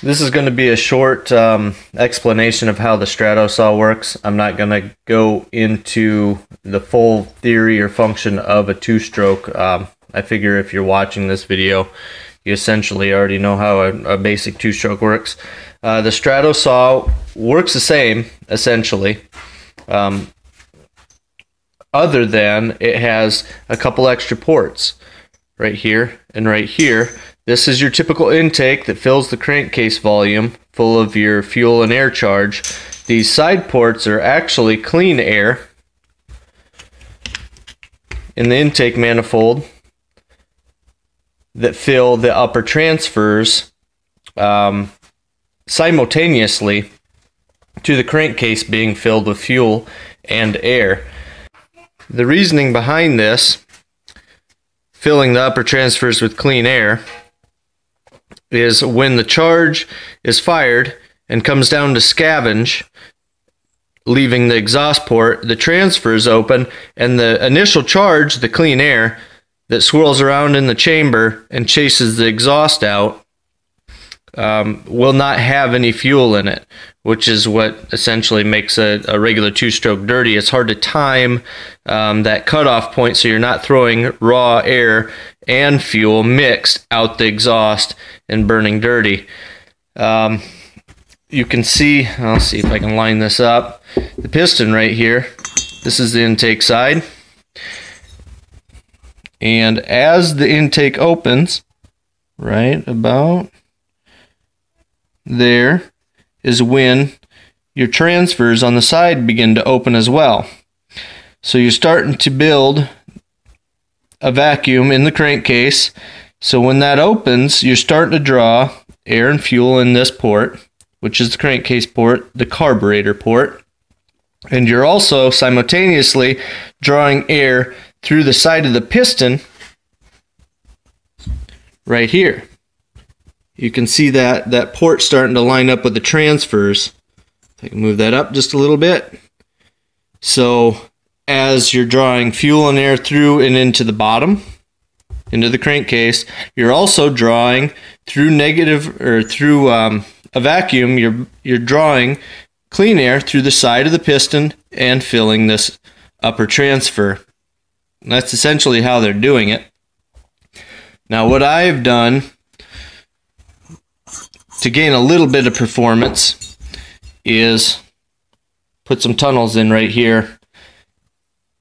This is going to be a short um, explanation of how the Stratosaw works. I'm not going to go into the full theory or function of a two-stroke. Um, I figure if you're watching this video, you essentially already know how a, a basic two-stroke works. Uh, the Stratosaw works the same, essentially, um, other than it has a couple extra ports right here and right here this is your typical intake that fills the crankcase volume full of your fuel and air charge. These side ports are actually clean air in the intake manifold that fill the upper transfers um, simultaneously to the crankcase being filled with fuel and air. The reasoning behind this, filling the upper transfers with clean air, is when the charge is fired and comes down to scavenge, leaving the exhaust port, the transfer is open, and the initial charge, the clean air, that swirls around in the chamber and chases the exhaust out, um, will not have any fuel in it, which is what essentially makes a, a regular two stroke dirty. It's hard to time um, that cutoff point so you're not throwing raw air and fuel mixed out the exhaust and burning dirty. Um, you can see, I'll see if I can line this up, the piston right here. This is the intake side. And as the intake opens, right about there is when your transfers on the side begin to open as well. So you're starting to build a vacuum in the crankcase. So when that opens, you're starting to draw air and fuel in this port, which is the crankcase port, the carburetor port. And you're also simultaneously drawing air through the side of the piston right here. You can see that that port starting to line up with the transfers. I can move that up just a little bit. So as you're drawing fuel and air through and into the bottom, into the crankcase, you're also drawing through negative or through um, a vacuum. You're you're drawing clean air through the side of the piston and filling this upper transfer. And that's essentially how they're doing it. Now, what I've done to gain a little bit of performance is put some tunnels in right here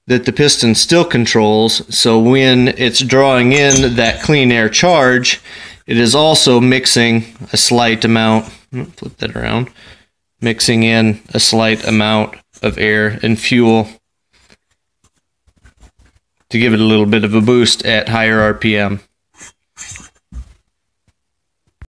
that the piston still controls. So when it's drawing in that clean air charge, it is also mixing a slight amount, flip that around, mixing in a slight amount of air and fuel to give it a little bit of a boost at higher RPM.